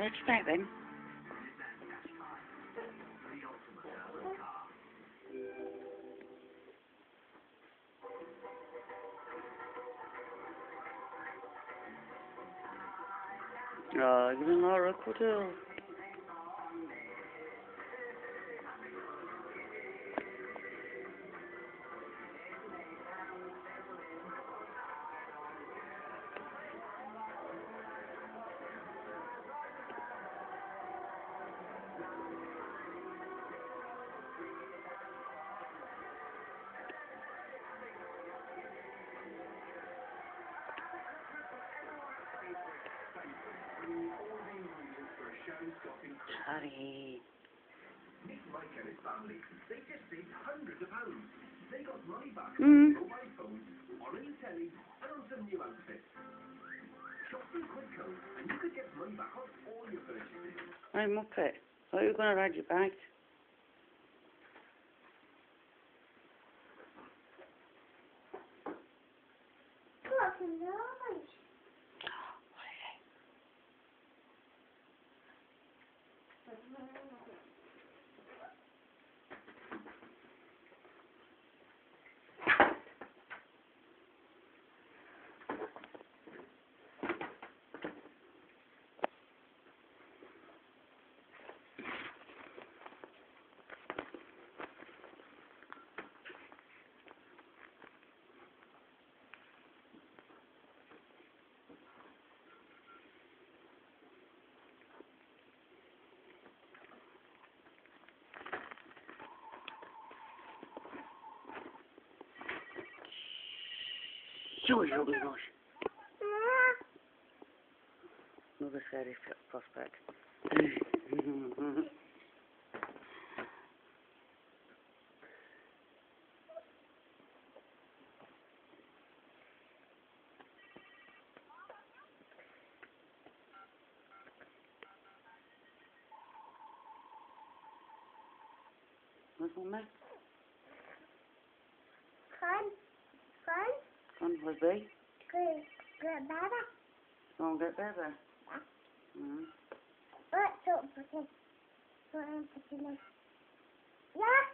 Where'd you take them? Oh, Laura a cuddle. Sorry. Nick Mike and his family, they just saved hundreds of pounds. They got money back Mm. on mobile on a new telly, and on some new outfits. Shop through Quidco, and you could get money back on all your purchases. Hey, Muppet. Thought you going to ride your bike. Look, Nice. Shush, shush, shush. Another scary f- prospect. Where's Mummy? Fun. Come on, with me. Good. Good, Baba. Go and get Bebe. Mm. What's up, Pussy? What's up, Pussy? Yeah?